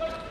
Go.